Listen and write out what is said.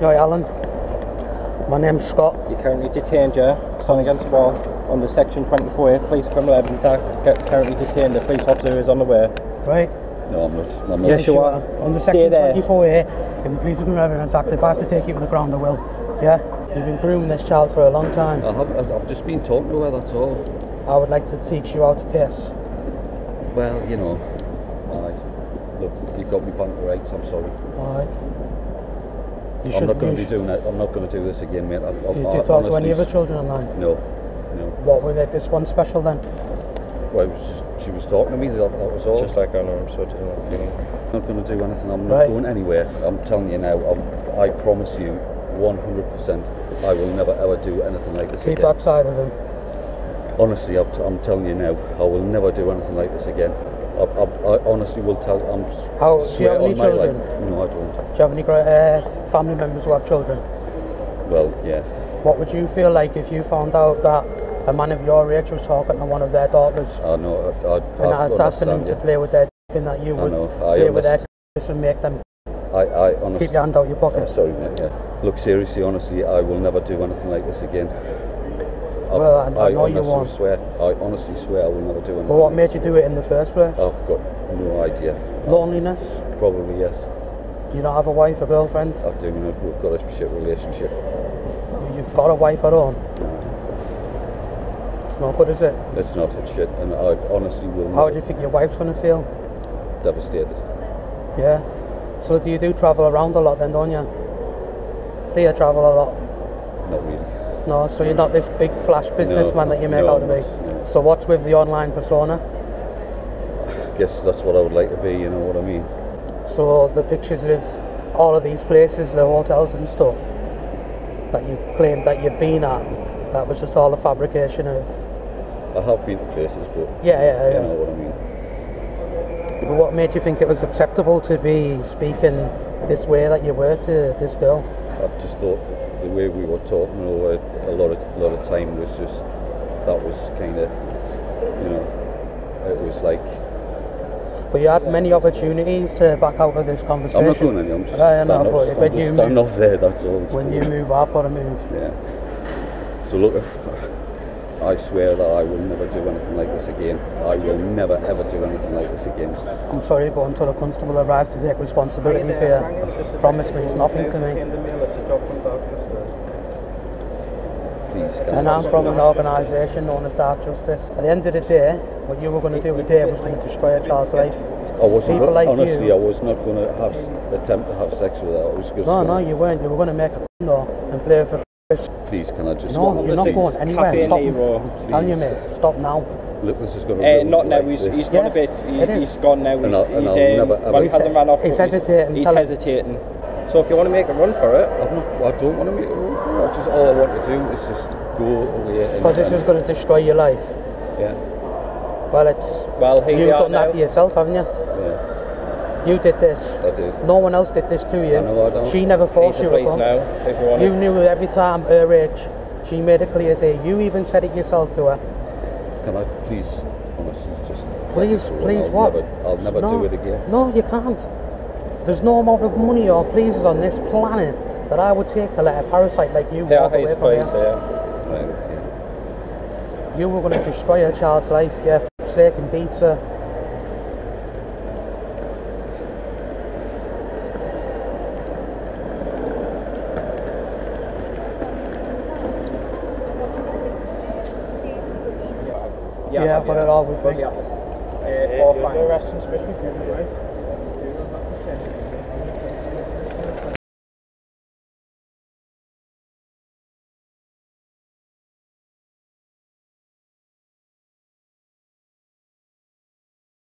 Right, Alan. My name's Scott. You're currently detained, yeah? Stand against the wall. Under section 24A, Police Criminal Evidence Act, currently detained. The police officer is on the way. Right? No, I'm not. I'm not. Yes, you are. Under Stay section there. 24A, if the police criminal evidence act, if I have to take you to the ground, I will. Yeah? You've been grooming this child for a long time. I have, I've I've just been talking to her, that's all. I would like to teach you how to kiss. Well, you know. Alright. Look, you've got me back to rights, I'm sorry. Alright? You I'm not going to be doing that. I'm not going to do this again, mate. I, I, Do, do I you talk to any honestly other children online? No. No. What were they, this one special then? Well, it was just, she was talking to me, that, that was all. Just like I know, I'm sort of not feeling. I'm not going to do anything. I'm Right. not going anywhere. I'm telling you now. I'm, I promise you, 100%, I will never ever do anything like this Keep again. that side of him. Honestly, I'm, t- I'm telling you now, I will never do anything like this again. I, I, I honestly will tell. I'm How- do you have any on life. children? No, I don't. Do you have any uh, family members who have children? Well, yeah. What would you feel like if you found out that a man of your age was talking to one of their daughters I know. I, I, and I asking them understand to play with their and that you I would know, I play with their understand. and make them I, I honestly. keep your hand out your pocket? sorry, mate. Yeah. Look, seriously, honestly, I will never do anything like this again. I, Well, I- I know you honestly won't. swear. I honestly swear I will never do anything. Well, what made you do it in the first place? I've got no idea. Loneliness? Probably yes. Do you not have a wife, a girlfriend? I do. We've got a shit relationship. You've got a wife at home. It's not good, is it? It's not. It's shit. And I honestly will. How do you think your wife's going to feel? Devastated. Yeah. So do you do travel around a lot then, don't you? Do you travel a lot? Not really. No, so you're not this big flash businessman that you make no, out to be. So what's with the online persona? I Guess that's what I would like to be. You know what I mean? So the pictures of all of these places, the hotels and stuff that you claimed that you've been at, that was just all a fabrication of. I have been to places, but Yeah, yeah, you yeah. know what I mean. But what made you think it was acceptable to be speaking this way that you were to this girl? I just thought the way we were talking over a lot of a lot of time was just that was kind of you know it was like But you had many opportunities to back out of this conversation. I'm not going any. I'm just uh, I know, standing but off, when I'm you move- off there. That's all. When you cool. move, I've got to move. Yeah. So look, I swear that I will never do anything like this again. I will never ever do anything like this again. I'm sorry, but until a constable arrives to take responsibility for you, promise me it's nothing to me. Please, And I'm from an organisation known as Dark Justice. At the end of the day, what you were going to do today was going to destroy a child's life. I wasn't. people like honestly, you- I was not going to have attempt to have sex with her. I was just. No, no, you weren't. You were going to make a though and play for. Please, can I just? No, you're not going anywhere. Cafe Stop. Nero, I'm telling you, mate. Stop now. Look, this is going to. Uh, not now, he's, he's gone Yeah, a bit, he, it is. he's gone now, he's, And I'll- and he's, I'll um, never, well, he He's- hasn't ran off, he's hesitating, he's tell hesitating. So if you want to make a run for it, I'm not. I don't want to make a run for it. I just all I want to do is just go away. Because this and- is going to destroy your life. Yeah. Well, it's. well, here You've we are done now. that to yourself, haven't you? You did this. I did. No one else did this to you. I know I don't. She never forced you to come. now, if you want You to. knew every time her age. She made it clear to you. You even said it yourself to her. Can I please, honestly, just. Please, please, I'll what? Never, I'll never no, do it again. No, you can't. There's no amount of money or pleases on this planet that I would take to let a parasite like you Yeah, walk away from police, here. yeah. Right. You were going to destroy a child's life. Yeah, for sake, indeed, sir. Yeah, I have, but it all was Well, me. yeah. Uh, four fines. arresting suspicion of human rights.